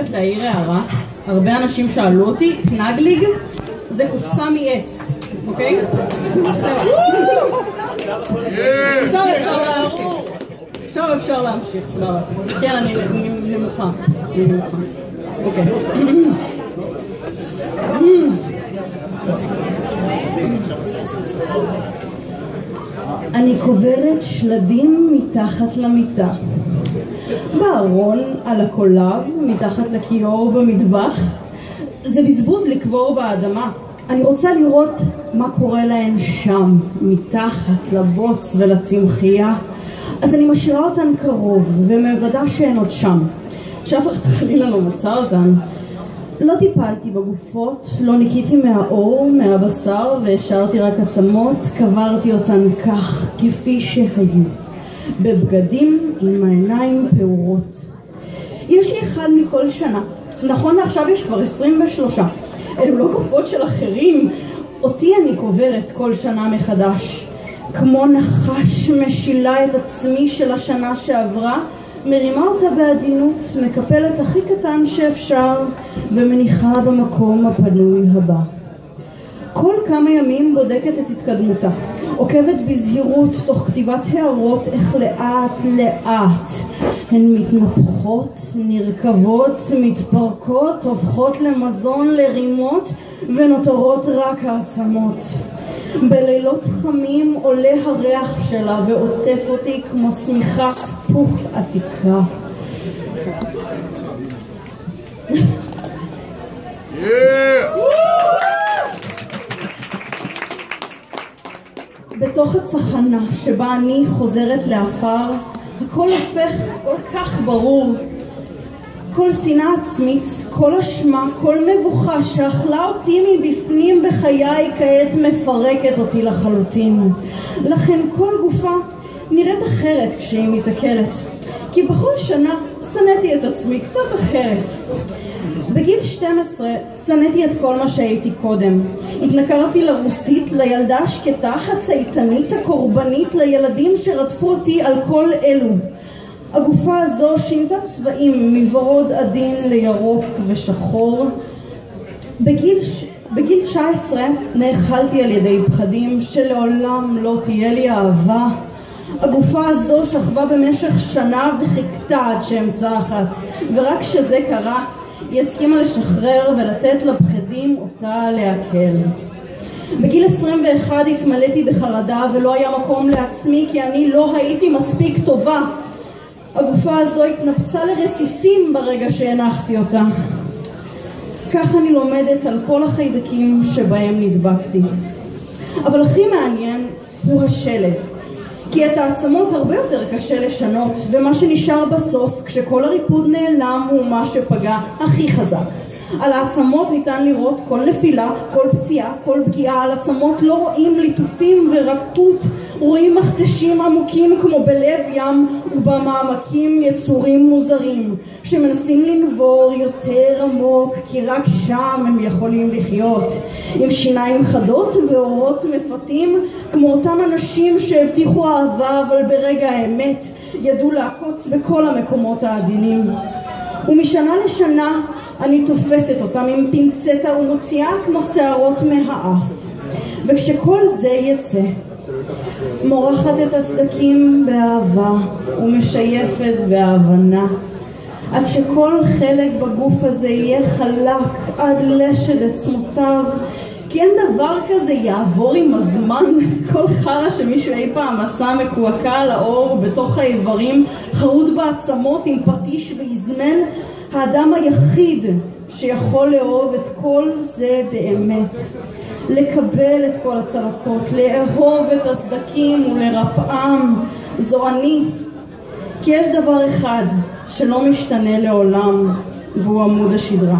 חייבת להעיר הערה, הרבה אנשים שאלו אותי, נגליג זה קופסה מעץ, אוקיי? עכשיו אפשר להמשיך. סבבה. כן. אני נמוכה. אוקיי. אני קוברת שלדים מתחת למיטה. בארון, על הקולב, מתחת לכיור במטבח. זה בזבוז לקבור באדמה. אני רוצה לראות מה קורה להן שם, מתחת לבוץ ולצמחייה. אז אני משאירה אותן קרוב, ומוודא שהן עוד שם. שאף אחד חלילה לא מצא אותן. לא טיפלתי בגופות, לא ניקיתי מהאור, מהבשר, והשארתי רק עצמות, קברתי אותן כך, כפי שהיו. בבגדים עם העיניים פעורות. יש לי אחד מכל שנה. נכון לעכשיו יש כבר 23. אלו לא גופות של אחרים. אותי אני קוברת כל שנה מחדש. כמו נחש משילה את עצמי של השנה שעברה, מרימה אותה בעדינות, מקפלת הכי קטן שאפשר ומניחה במקום הפנוי הבא. כל כמה ימים בודקת את התקדמותה, עוקבת בזהירות תוך כתיבת הערות איך לאט לאט הן מתנפחות, נרקבות, מתפרקות, הופכות למזון, לרימות ונותרות רק העצמות. בלילות חמים עולה הריח שלה ועוטף אותי כמו שמיכה פוך עתיקה. בתוך הצחנה שבה אני חוזרת לעפר, הכל הופך כל כך ברור. כל שנאה עצמית, כל אשמה, כל מבוכה שאכלה אותי מבפנים בחיי כעת מפרקת אותי לחלוטין. לכן כל גופה נראית אחרת כשהיא מתעכלת. כי בכל שנה שנאתי את עצמי קצת אחרת. בגיל 12 שנאתי את כל מה שהייתי קודם. התנכרתי לרוסית, לילדה השקטה, הצייתנית, הקורבנית, לילדים שרדפו אותי על כל אלו. הגופה הזו שינתה צבעים מוורוד עדין לירוק ושחור. בגיל, בגיל 19 נאכלתי על ידי פחדים שלעולם לא תהיה לי אהבה. הגופה הזו שכבה במשך שנה וחיכתה עד שאמצא אחת, ורק כשזה קרה היא הסכימה לשחרר ולתת לפחדים אותה להקל. בגיל 21 התמלאתי בחרדה ולא היה מקום לעצמי כי אני לא הייתי מספיק טובה. הגופה הזו התנפצה לרסיסים ברגע שהנחתי אותה. כך אני לומדת על כל החיידקים שבהם נדבקתי. אבל הכי מעניין הוא השלד. כי את העצמות הרבה יותר קשה לשנות, ומה שנשאר בסוף, כשכל הריפוד נעלם, הוא מה שפגע הכי חזק. על העצמות ניתן לראות כל נפילה, כל פציעה, כל פגיעה. על עצמות לא רואים ליטופים ורקטות, רואים מכתשים עמוקים כמו בלב ים, ובמעמקים יצורים מוזרים, שמנסים לנבור יותר עמוק, כי רק שם הם יכולים לחיות. עם שיניים חדות ואורות מפתים, כמו אותם אנשים שהבטיחו אהבה, אבל ברגע האמת ידעו לעקוץ בכל המקומות העדינים. ומשנה לשנה אני תופסת אותם עם פינצטה ומוציאה כמו שערות מהאף. וכשכל זה יצא, מורחת את הסדקים באהבה ומשייפת בהבנה עד שכל חלק בגוף הזה יהיה חלק עד לשד עצמותיו כי אין דבר כזה יעבור עם הזמן. כל חרא שמישהו אי פעם עשה מקועקע על האור בתוך האיברים חרוט בעצמות עם פטיש ואזמן האדם היחיד שיכול לאהוב את כל זה באמת לקבל את כל הצלקות, לאהוב את הסדקים ולרפאם, זו אני. כי יש דבר אחד שלא משתנה לעולם, והוא עמוד השדרה.